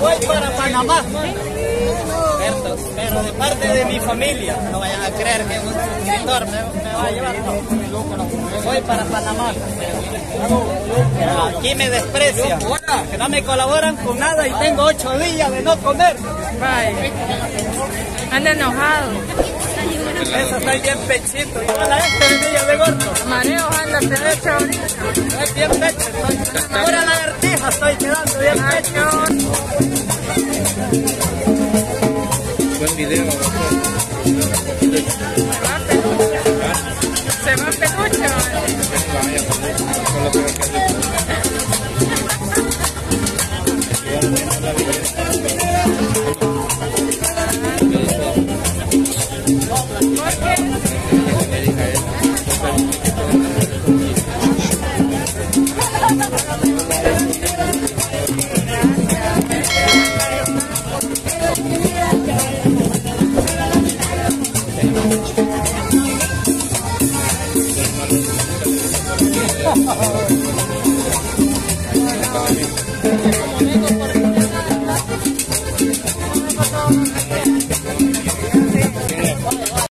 voy para Panamá. Pero, pero de parte de mi familia, no vayan a creer que un escritor me, me va a llevar. No. Voy para Panamá. Aquí me desprecian, que no me colaboran con nada y tengo ocho días de no comer. Vaya. Anda enojado. Eso está bien pechito. Hola, este venilla de gordo. Mareo anda pecho ahorita. Es bien pecho. Estoy. Lagartija estoy quedando bien pecho. Buen video. Se va peluche,